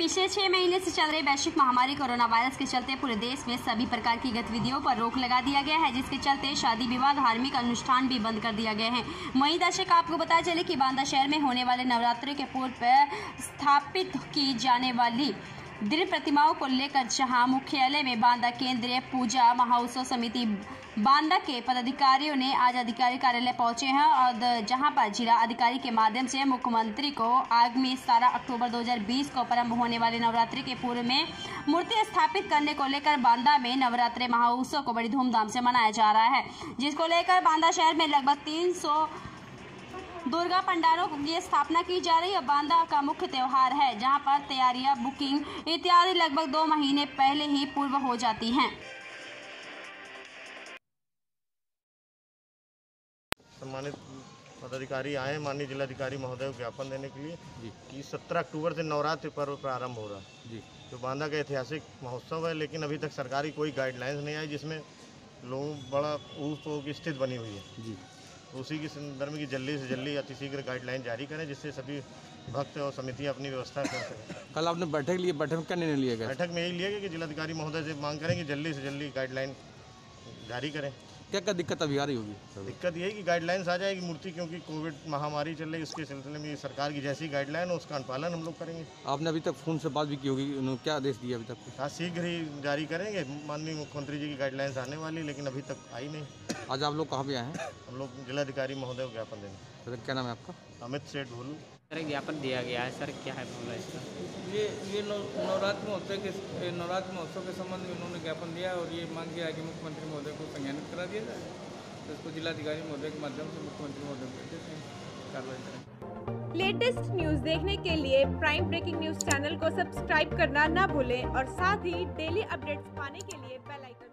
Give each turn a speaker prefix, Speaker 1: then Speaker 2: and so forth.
Speaker 1: पिछले छह महीने से चल रही वैश्विक महामारी कोरोना वायरस के चलते पूरे देश में सभी प्रकार की गतिविधियों पर रोक लगा दिया गया है, जिसके चलते शादी विवाह, धार्मिक अनुष्ठान भी बंद कर दिया गया है। वहीं दर्शक आपको बताया चले कि बांदा शहर में होने वाले नवरात्रि के पूर्व पर स्थापित की जाने वाली दृढ़ प्रतिमाओं को लेकर जहाँ मुख्यालय में बांदा केंद्रीय पूजा महोत्सव समिति बांदा के पदाधिकारियों ने आज अधिकारी कार्यालय पहुँचे हैं और जहाँ पर जिला अधिकारी के माध्यम से मुख्यमंत्री को आगामी सतारह अक्टूबर 2020 को प्रारंभ होने वाले नवरात्रि के पूर्व में मूर्ति स्थापित करने को लेकर बांदा में नवरात्रि महोत्सव को बड़ी धूमधाम से मनाया जा रहा है, जिसको लेकर बांदा शहर में लगभग 300 दुर्गा पंडालों की स्थापना की जा रही है। बांदा का मुख्य त्योहार है जहाँ पर तैयारियाँ बुकिंग इत्यादि लगभग दो महीने पहले ही पूर्व हो जाती हैं।
Speaker 2: सम्मानित पदाधिकारी आए माननीय जिलाधिकारी महोदय को ज्ञापन देने के लिए
Speaker 3: जी।
Speaker 2: कि 17 अक्टूबर से नवरात्रि पर्व प्रारंभ हो रहा है।
Speaker 3: जी।
Speaker 2: जो बांदा का ऐतिहासिक महोत्सव है लेकिन अभी तक सरकारी कोई गाइडलाइंस नहीं आई जिसमें लोगों बड़ा ऊप की स्थिति बनी हुई है।
Speaker 3: जी।
Speaker 2: उसी के संदर्भ में कि जल्दी से जल्दी अतिशीघ्र गाइडलाइन जारी करें जिससे सभी भक्त और समितियाँ अपनी व्यवस्था कर सकें।
Speaker 3: कल आपने बैठक लिए बैठक क्या निर्णय लिया गया
Speaker 2: बैठक में यही लिया गया कि जिलाधिकारी महोदय से मांग करें कि जल्दी से जल्दी गाइडलाइन जारी करें।
Speaker 3: क्या क्या दिक्कत अभी आ रही होगी?
Speaker 2: दिक्कत यही कि गाइडलाइंस आ जाएगी मूर्ति क्योंकि कोविड महामारी चल रही है उसके सिलसिले में सरकार की जैसी गाइडलाइन है उसका अनुपालन हम लोग करेंगे।
Speaker 3: आपने अभी तक फ़ोन से बात भी की होगी उन्होंने क्या आदेश दिया अभी तक?
Speaker 2: हाँ शीघ्र ही जारी करेंगे। माननीय मुख्यमंत्री जी की गाइडलाइंस आने वाली लेकिन अभी तक आई नहीं।
Speaker 3: आज आप लोग कहाँ पे आए हैं?
Speaker 2: हम लोग जिलाधिकारी महोदय को ज्ञापन देंगे।
Speaker 3: क्या नाम है आपका?
Speaker 2: अमित सेठ भोलू
Speaker 4: सर ज्ञापन दिया गया है सर क्या है मामला इसका?
Speaker 5: ये ये नवरात्र महोत्सव के नवरात्र महोत्सव के संबंध में उन्होंने ज्ञापन दिया और ये मांग किया है कि मुख्यमंत्री महोदय को संज्ञानित करा दिया जाए। तो इसको जिलाधिकारी महोदय के माध्यम से मुख्यमंत्री महोदय को कार्रवाई करें
Speaker 6: लेटेस्ट न्यूज़ देखने के लिए प्राइम ब्रेकिंग न्यूज़ चैनल को सब्सक्राइब करना ना भूलें और साथ ही डेली अपडेट्स पाने के लिए बेल आइकन